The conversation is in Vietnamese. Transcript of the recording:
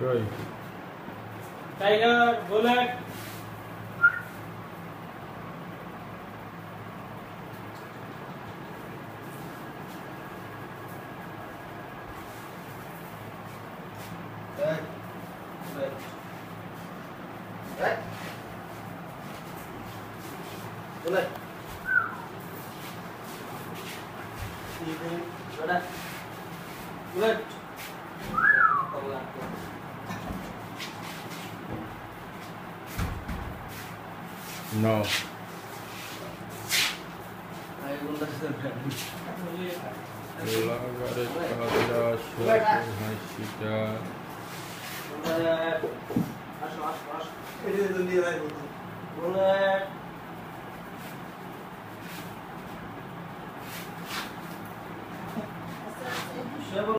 Rồi. Tiger, bullet. đây, đây, đây, Bullet. Bullet. Bullet. Bullet. No. لقد قد شاكر الشتاء عشر عشر عشر